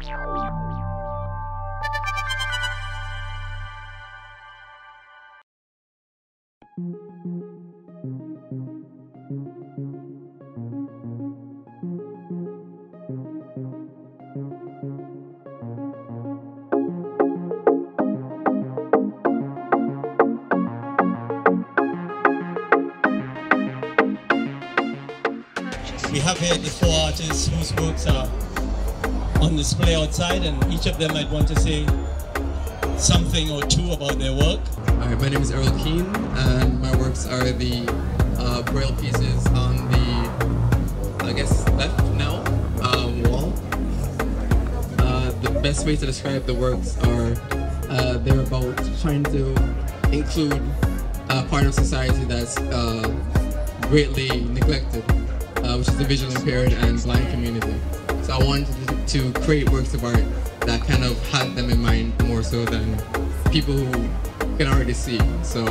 We have here the four artists whose works are on display outside, and each of them might want to say something or two about their work. My name is Errol Keane, and my works are the uh, braille pieces on the, I guess, left now uh, wall. Uh, the best way to describe the works are uh, they're about trying to include a part of society that's uh, greatly neglected, uh, which is the visually impaired and blind community. So I wanted to, to create works of art that kind of had them in mind more so than people who can already see. So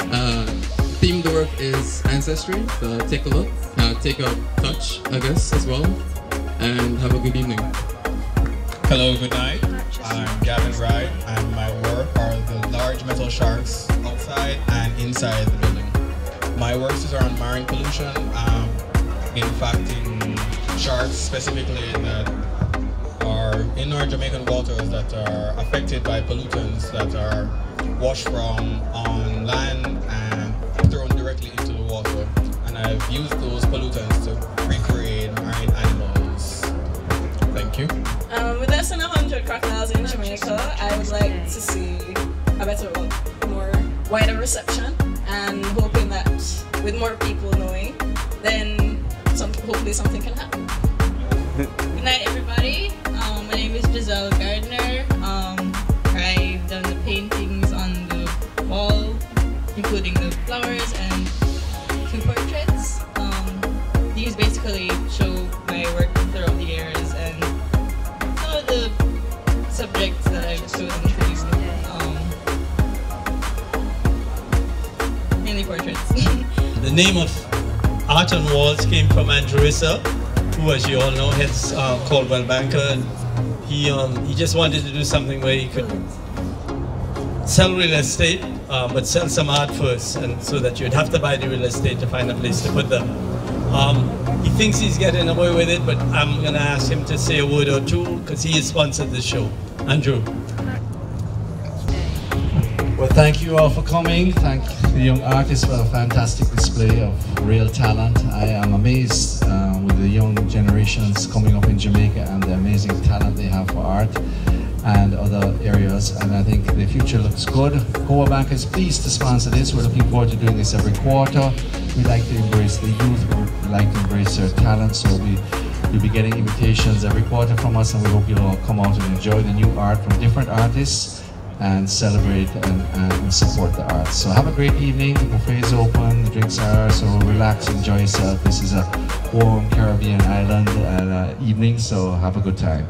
uh, theme of the work is ancestry. So take a look, uh, take a touch, I guess, as well, and have a good evening. Hello, good night. I'm Gavin Wright, and my work are the large metal sharks outside and inside the building. My works are on marine pollution, um, impacting sharks specifically that are in our Jamaican waters that are affected by pollutants that are washed from on land and thrown directly into the water. And I've used those pollutants to recreate marine animals. Thank you. Um, with less than 100 crocodiles in Jamaica, I would like to see a better, more wider reception and hoping that with more people hopefully something can happen. Good night, everybody. Um, my name is Gisele Gardner. Um, I've done the paintings on the wall, including the flowers and two portraits. Um, these basically show my work throughout the years and some of the subjects that I've chosen to do. Um, mainly portraits. The name of Art on Walls came from Andrew who, as you all know, heads uh, Coldwell Banker. And he, um, he just wanted to do something where he could sell real estate, uh, but sell some art first, and so that you'd have to buy the real estate to find a place to put them. Um, he thinks he's getting away with it, but I'm going to ask him to say a word or two because he has sponsored the show. Andrew. Well, thank you all for coming. Thank the young artists for a fantastic display of real talent. I am amazed uh, with the young generations coming up in Jamaica and the amazing talent they have for art and other areas. And I think the future looks good. Coa Bank is pleased to sponsor this. We're looking forward to doing this every quarter. We like to embrace the youth. We like to embrace their talent. So we You'll be getting invitations every quarter from us and we hope you'll all come out and enjoy the new art from different artists and celebrate and, and support the arts. So have a great evening. The buffet is open, the drinks are so relax, enjoy yourself. This is a warm Caribbean island uh, evening, so have a good time.